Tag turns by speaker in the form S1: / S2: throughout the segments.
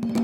S1: Thank you.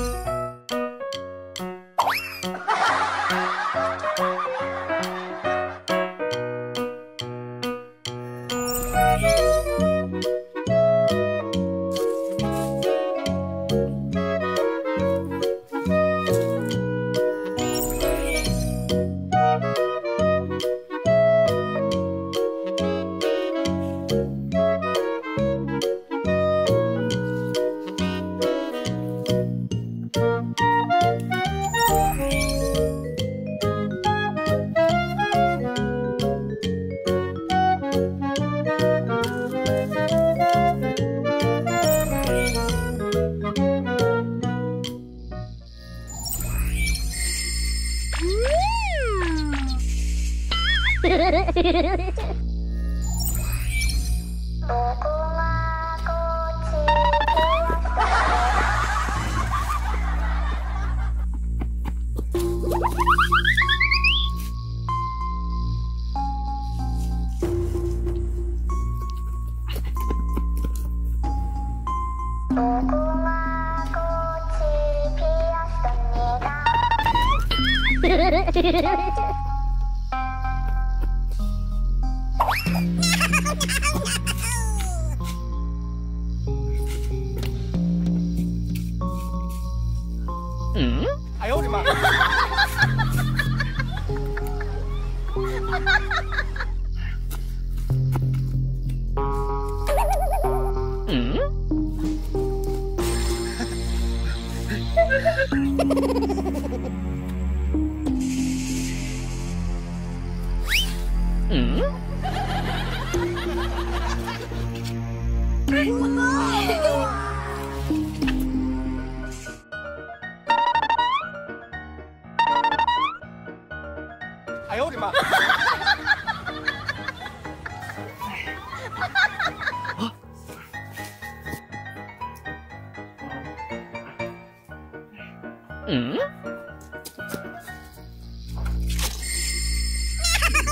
S2: Ha ha ha ha!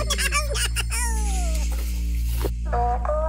S1: Oh, no.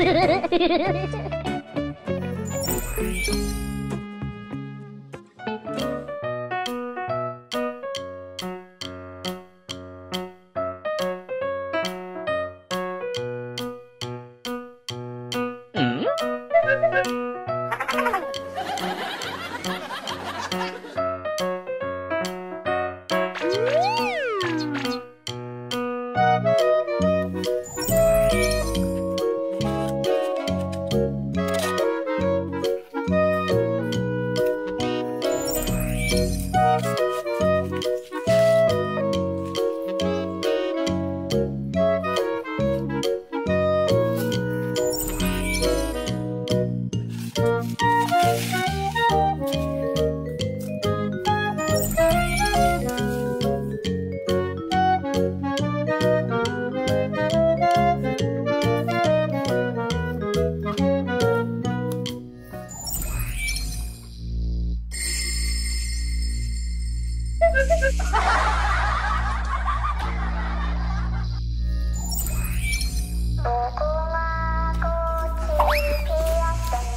S2: すげえ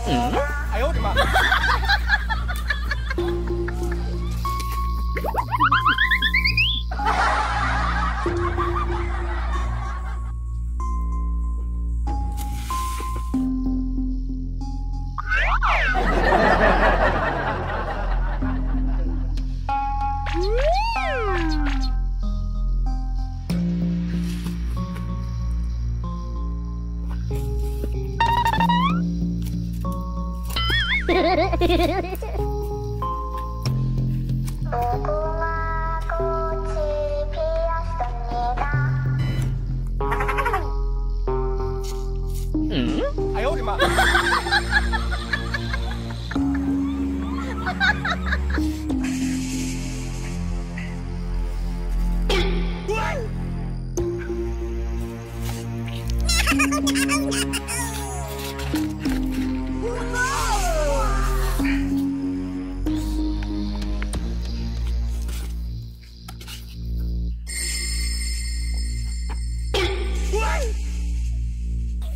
S3: 哎呦我的妈！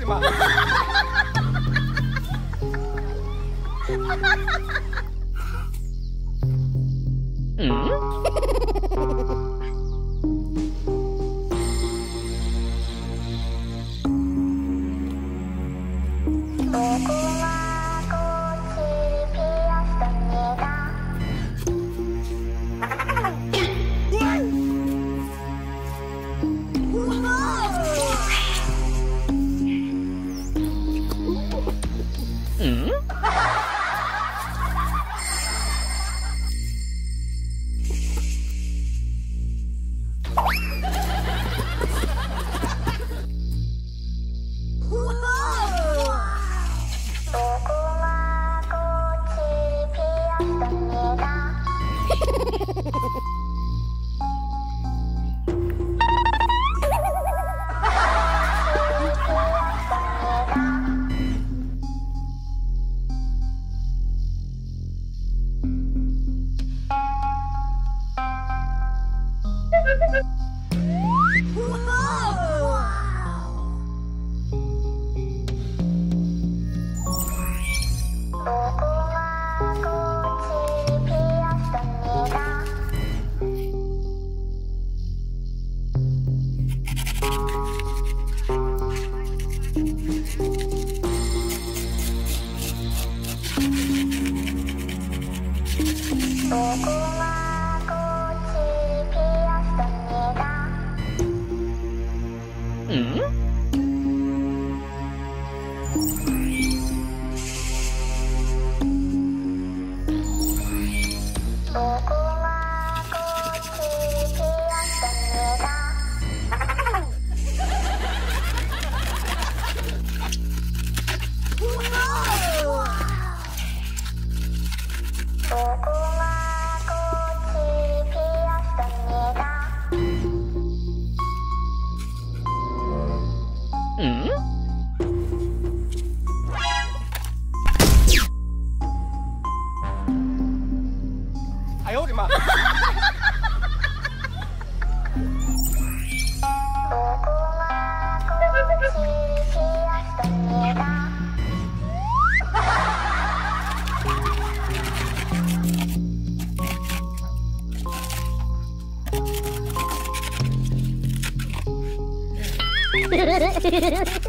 S3: di ba?
S1: Hmm?
S2: Ha ha ha ha ha!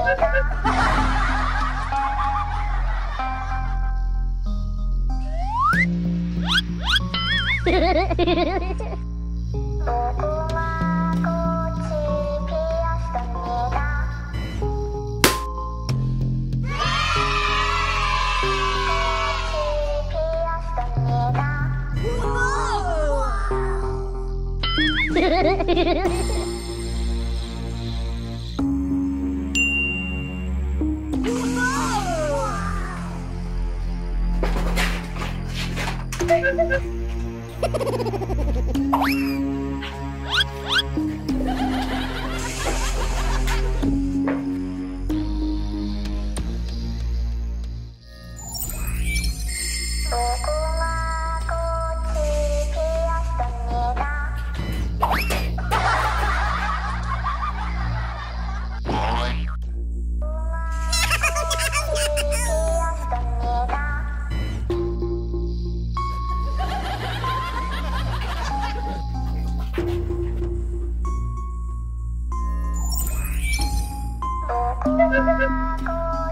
S2: Ha ha ha ha! Ha ha ha ha!
S1: Thank you.